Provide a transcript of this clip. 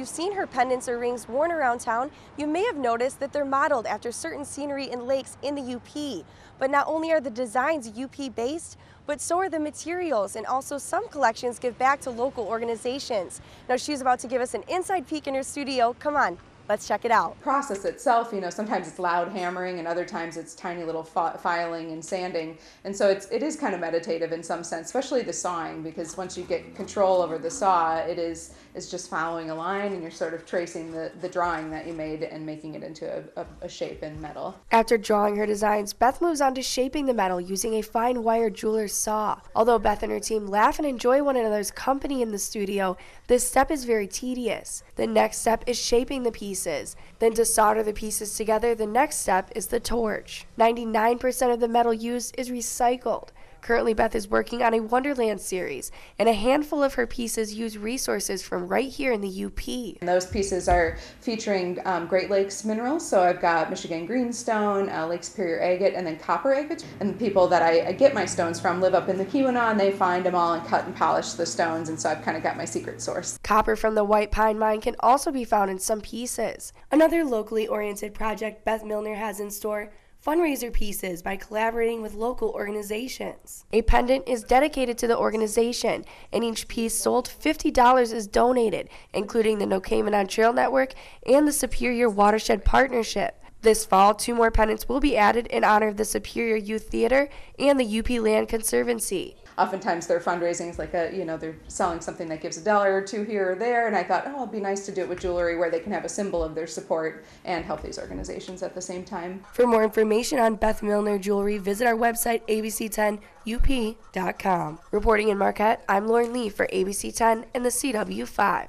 you've seen her pendants or rings worn around town, you may have noticed that they're modeled after certain scenery and lakes in the UP. But not only are the designs UP based, but so are the materials, and also some collections give back to local organizations. Now, she's about to give us an inside peek in her studio. Come on, Let's check it out. Process itself, you know, sometimes it's loud hammering and other times it's tiny little filing and sanding. And so it's, it is kind of meditative in some sense, especially the sawing, because once you get control over the saw, it is, is just following a line and you're sort of tracing the, the drawing that you made and making it into a, a, a shape in metal. After drawing her designs, Beth moves on to shaping the metal using a fine wire jeweler's saw. Although Beth and her team laugh and enjoy one another's company in the studio, this step is very tedious. The next step is shaping the piece pieces. Then to solder the pieces together, the next step is the torch. 99% of the metal used is recycled. Currently, Beth is working on a Wonderland series, and a handful of her pieces use resources from right here in the UP. And those pieces are featuring um, Great Lakes minerals, so I've got Michigan greenstone, uh, Lake Superior agate, and then copper agate. And the people that I, I, get my stones from live up in the Keweenaw, and they find them all and cut and polish the stones, and so I've kind of got my secret source. Copper from the White Pine Mine can also be found in some pieces. Another locally oriented project Beth Millner has in store fundraiser pieces by collaborating with local organizations. A pendant is dedicated to the organization, and each piece sold $50 is donated, including the Noquemanon Trail Network and the Superior Watershed Partnership. This fall, two more pendants will be added in honor of the Superior Youth Theater and the UP Land Conservancy. Oftentimes their fundraising is like a you know they're selling something that gives a dollar or two here or there and i thought oh it'd be nice to do it with jewelry where they can have a symbol of their support and help these organizations at the same time. For more information on beth millner jewelry visit our website abc10up.com reporting in marquette i'm lauren lee for abc10 and the cw5